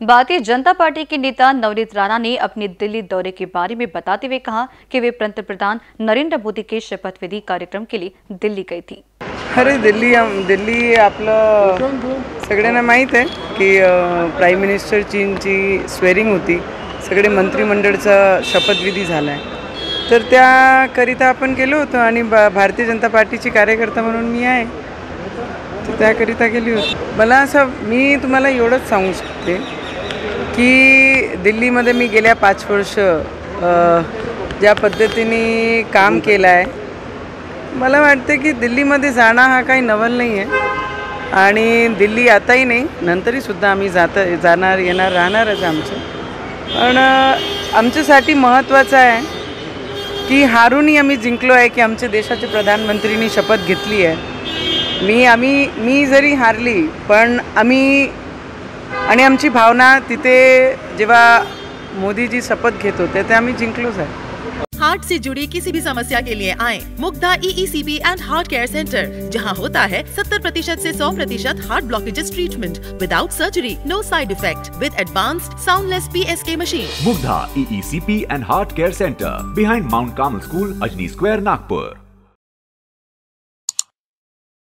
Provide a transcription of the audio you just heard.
Bharatiya Janata party के नेता नवनीत राणा ने अपने दिल्ली दौरे के बारे में बताते हुए कहा कि वे पंतप्रधान नरेंद्र मोदी के शपथ विधि कार्यक्रम के लिए दिल्ली गई थी। अरे दिल्ली दिल्ली आपलं सगळ्यांना माहीत आहे की प्राईम मिनिस्टर चीनची स्वेरिंग होती. सगळे मंत्रिमंडळचा शपथविधी झाला आहे तर त्याकरिता आपण गेलो होतो आणि भारतीय जनता पार्टीची कार्यकर्ता म्हणून मी आहे. तर त्याकरिता गेली होती. मला असं मी तुम्हाला एवढंच सांगू शकते की दिल्लीमध्ये मी गेल्या पाच वर्ष ज्या पद्धतीने काम केलं आहे मला वाटते की दिल्लीमध्ये जाणं हा काही नवल नाही आहे आणि दिल्ली आताही नाही नंतरही सुद्धा आम्ही जात जाणार येणार राहणारच आमचं. पण आमच्यासाठी महत्त्वाचं आहे की हारूनही आम्ही जिंकलो आहे की आमच्या देशाचे प्रधानमंत्रीनी शपथ घेतली आहे. मी आम्ही मी जरी हारली पण आम्ही आणि आमची भावना तिथे जेव्हा मोदीजी शपथ घेत होते ते आम्ही जिंकलोच आहे हार्ट से जुड़ी किसी भी समस्या के लिए आए Mugdha EECB and heart care centre जहाँ होता है 70 प्रतिशत ऐसी सौ प्रतिशत heart blockages treatment without surgery no side effect with advanced soundless PSK machine Mugdha EECP and Heart Care Center behind Mount Carmel School, Ajni Square, Nagpur.